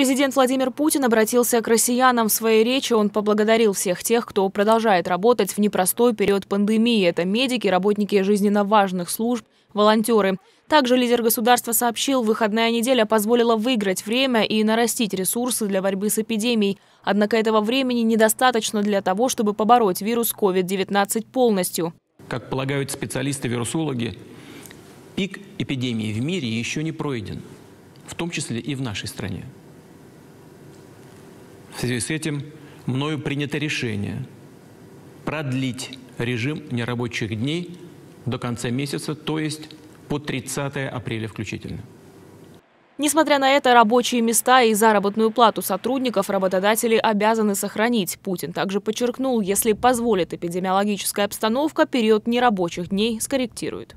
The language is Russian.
Президент Владимир Путин обратился к россиянам в своей речи. Он поблагодарил всех тех, кто продолжает работать в непростой период пандемии. Это медики, работники жизненно важных служб, волонтеры. Также лидер государства сообщил, выходная неделя позволила выиграть время и нарастить ресурсы для борьбы с эпидемией. Однако этого времени недостаточно для того, чтобы побороть вирус COVID-19 полностью. Как полагают специалисты-вирусологи, пик эпидемии в мире еще не пройден, в том числе и в нашей стране. В связи с этим мною принято решение продлить режим нерабочих дней до конца месяца, то есть по 30 апреля включительно. Несмотря на это, рабочие места и заработную плату сотрудников работодатели обязаны сохранить. Путин также подчеркнул, если позволит эпидемиологическая обстановка, период нерабочих дней скорректирует.